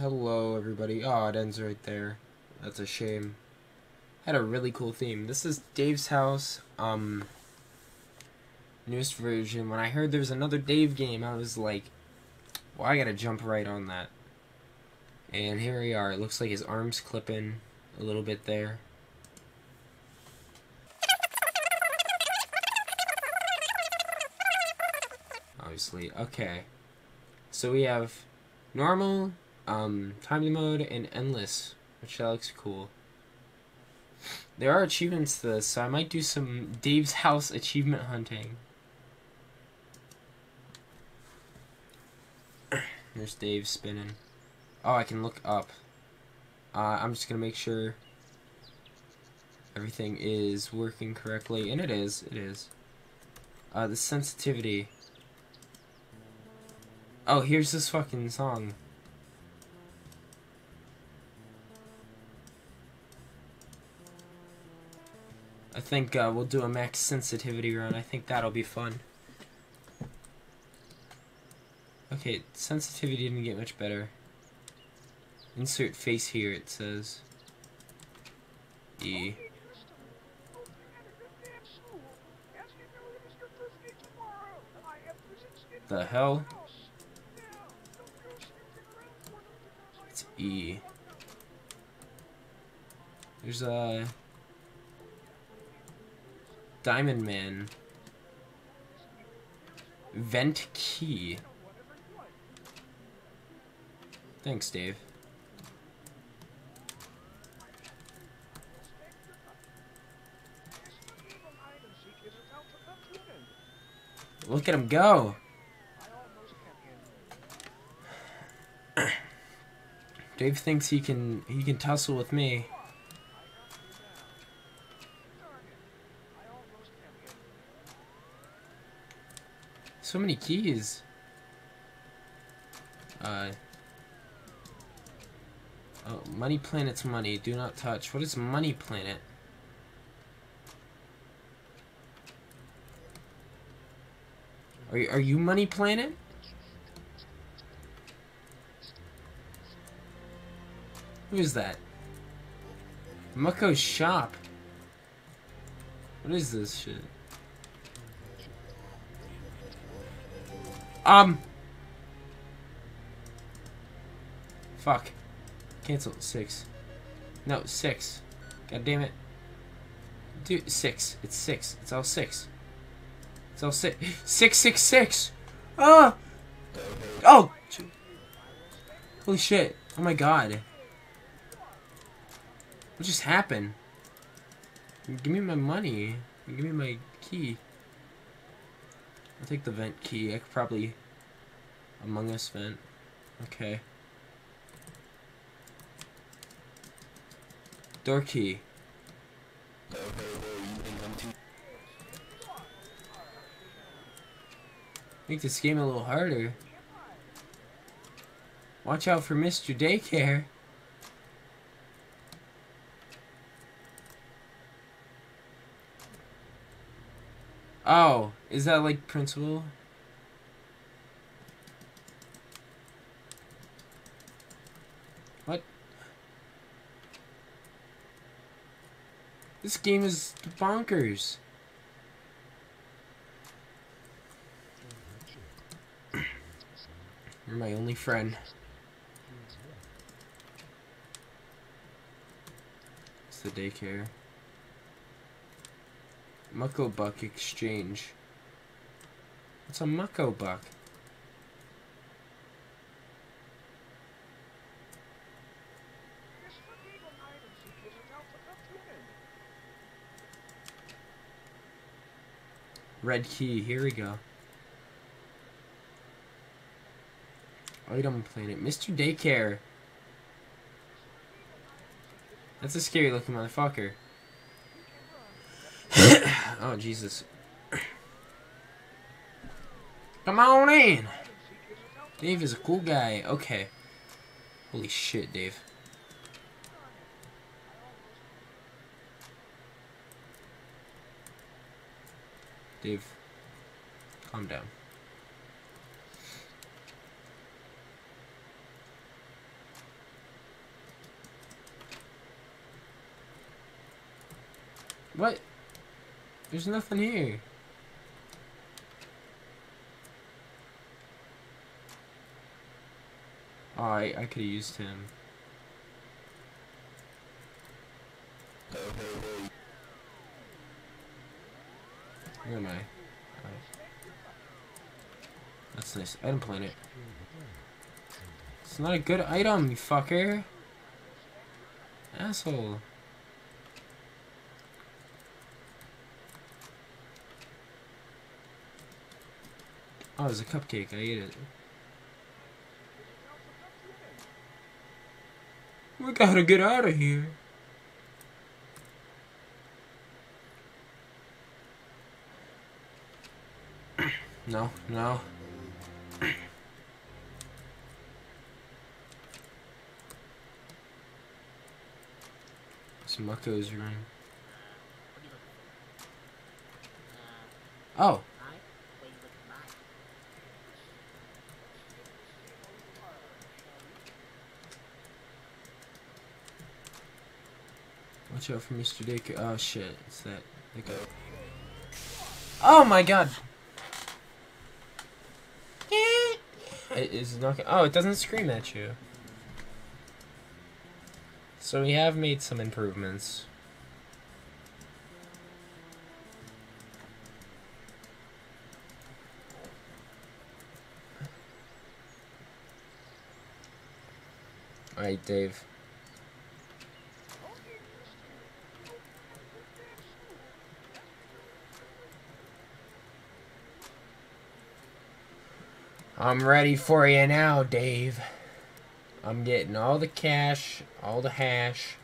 Hello, everybody. Oh, it ends right there. That's a shame. Had a really cool theme. This is Dave's house. Um, newest version. When I heard there was another Dave game, I was like, "Well, I gotta jump right on that." And here we are. It looks like his arms clipping a little bit there. Obviously, okay. So we have normal, um, time mode, and endless, which that looks cool. There are achievements to this, so I might do some Dave's House achievement hunting. There's Dave spinning. Oh, I can look up. Uh, I'm just gonna make sure everything is working correctly, and it is, it is. Uh, the sensitivity. Oh, here's this fucking song. I think uh, we'll do a max sensitivity run. I think that'll be fun. Okay, sensitivity didn't get much better. Insert face here, it says. E. The hell? It's E. There's a... Diamond Man. Vent key. Thanks, Dave. Look at him go. Dave thinks he can he can tussle with me. So many keys. Uh Oh, Money Planet's money. Do not touch. What is Money Planet? Are you, are you Money Planet? Who is that? Mucko's shop. What is this shit? Um. Fuck. Cancel. Six. No, six. God damn it. Dude, six. It's six. It's all six. It's all six. Six, six, six! Ah! Oh! Holy shit. Oh my god. What just happened? Give me my money. Give me my key. I'll take the vent key. I could probably... Among Us vent. Okay. Door key. Make this game a little harder. Watch out for Mr. Daycare. Oh, is that like principal? What? This game is bonkers. You're my only friend. It's the daycare. Mucko Buck Exchange. What's a Mucko Buck? Red key, here we go. Item planet. Mr. Daycare. That's a scary looking motherfucker. Oh, Jesus. Come on in! Dave is a cool guy. Okay. Holy shit, Dave. Dave, calm down. What? There's nothing here. Oh, I, I could have used him. Where am I? That's nice. Item planet. It's not a good item, you fucker. Asshole. Oh, there's a cupcake. I ate it. We gotta get out of here. no, no. It's Mucko's room. Oh. Watch out for Mr. Dick. Oh shit, it's that. Like Oh my god! It is not. Oh, it doesn't scream at you. So we have made some improvements. Alright, Dave. I'm ready for you now, Dave. I'm getting all the cash, all the hash.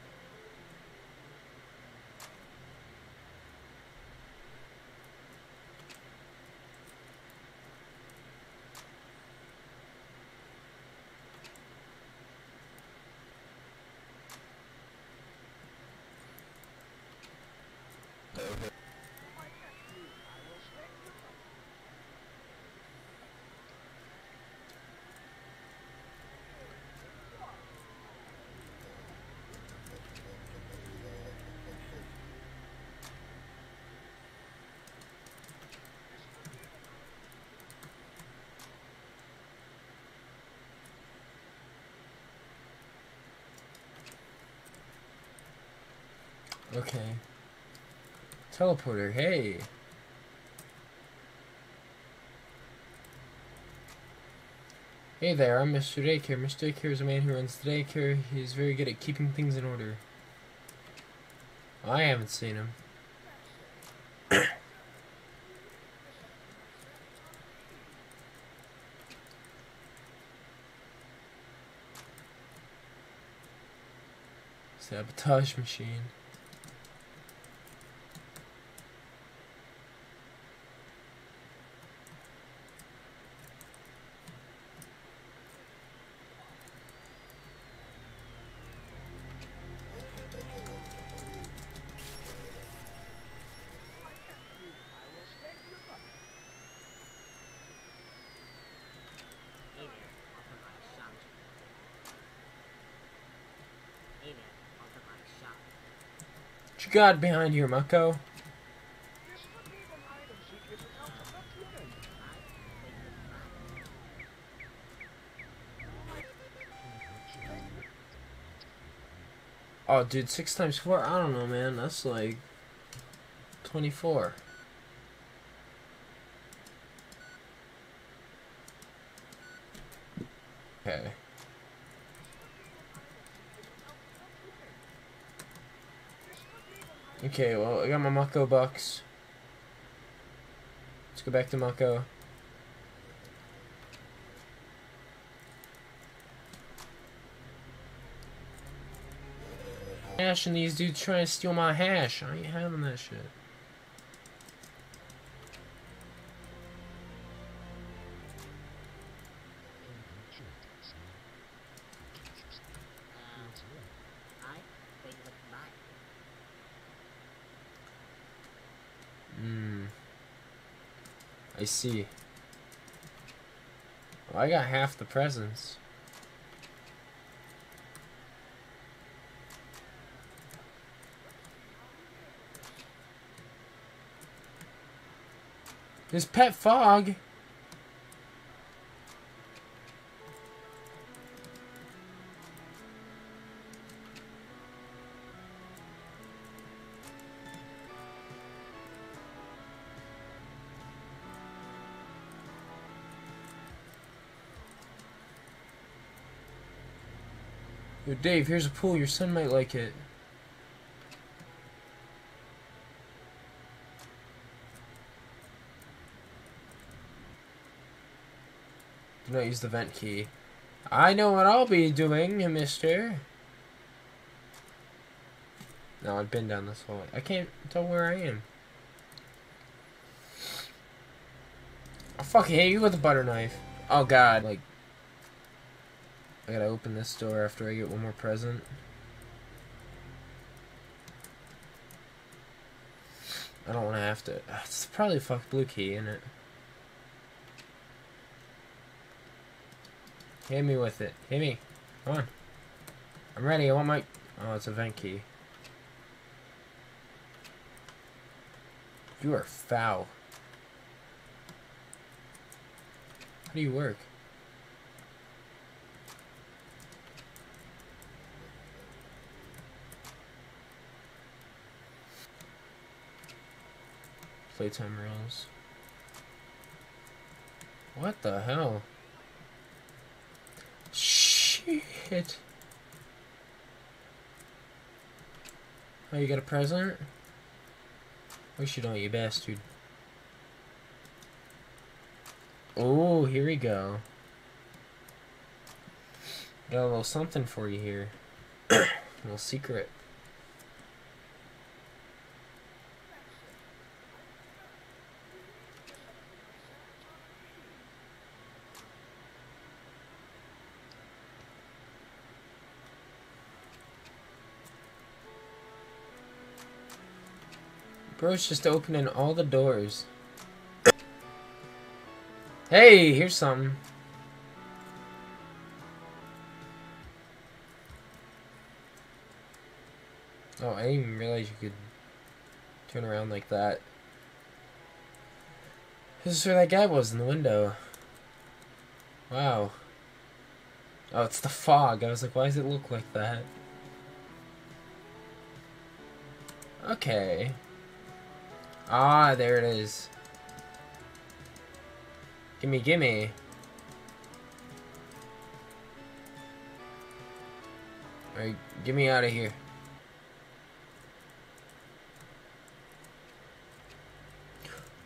Okay. Teleporter, hey. Hey there, I'm Mr. Daycare. Mr. Daycare is a man who runs the daycare. He's very good at keeping things in order. I haven't seen him. Sabotage machine. What you got behind here, Mucko? Oh, dude, six times four? I don't know, man. That's like 24. Okay. Okay, well, I got my Mako bucks. Let's go back to Mako. Hash and these dudes trying to steal my hash. I ain't having that shit. I see. Well, I got half the presents. This pet fog Yo, Dave, here's a pool. Your son might like it. Do not use the vent key. I know what I'll be doing, mister. No, I've been down this hallway. I can't tell where I am. I fucking you with a butter knife. Oh god, like I gotta open this door after I get one more present. I don't want to have to. It's probably a fuck blue key, isn't it? Hit me with it. Hit me. Come on. I'm ready. I want my... Oh, it's a vent key. You are foul. How do you work? Playtime rules. What the hell? Shit. Oh, you got a present? Wish you don't, you bastard. Oh, here we go. Got a little something for you here. little secret. Bro's just opening all the doors. Hey, here's something. Oh, I didn't even realize you could turn around like that. This is where that guy was in the window. Wow. Oh, it's the fog. I was like, why does it look like that? Okay. Ah, there it is. Gimme, gimme. Alright, get me out of here.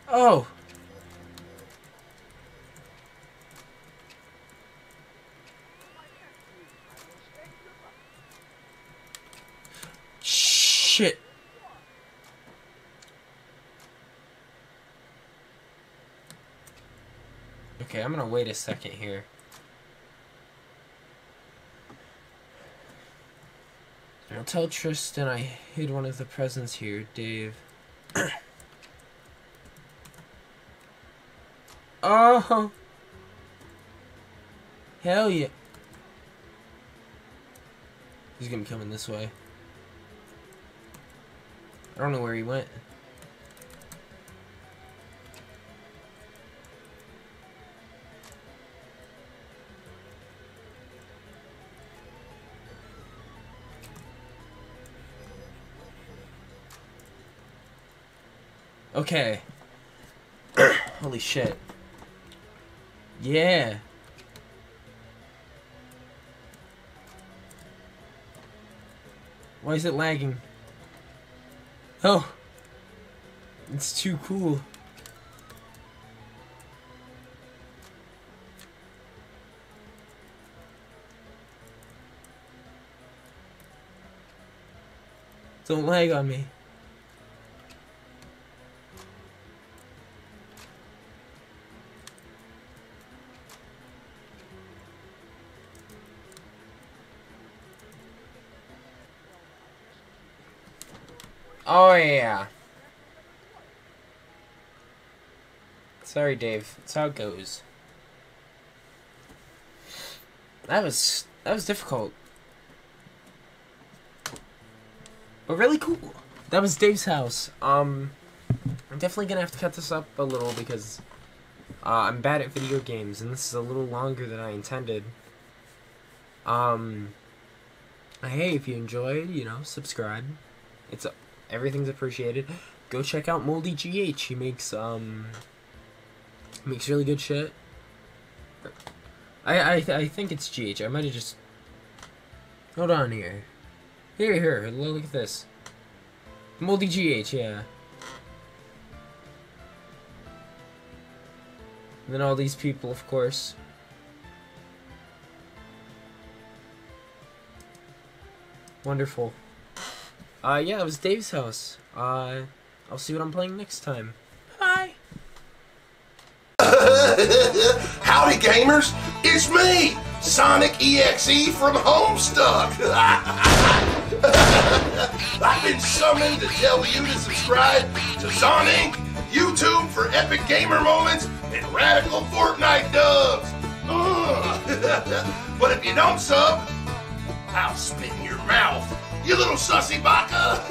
Oh! Shit. Okay, I'm gonna wait a second here. I'll tell Tristan I hid one of the presents here, Dave. oh! Hell yeah! He's gonna be coming this way. I don't know where he went. Okay. Holy shit. Yeah. Why is it lagging? Oh. It's too cool. Don't lag on me. Oh, yeah. Sorry, Dave. That's how it goes. That was... That was difficult. But really cool. That was Dave's house. Um... I'm definitely gonna have to cut this up a little because uh, I'm bad at video games, and this is a little longer than I intended. Um, hey, if you enjoyed, you know, subscribe. It's everything's appreciated. Go check out Moldy GH. He makes um makes really good shit. I I I think it's GH. I might have just hold on here. Here, here. Look at this. Moldy GH, yeah. And then all these people, of course. Wonderful. Uh, yeah, it was Dave's house. Uh, I'll see what I'm playing next time. Bye! Howdy, gamers! It's me, Sonic EXE from Homestuck! I've been summoned to tell you to subscribe to ZonInc, YouTube for epic gamer moments, and radical Fortnite dubs! but if you don't sub, I'll spit in your mouth, you little sussy baka!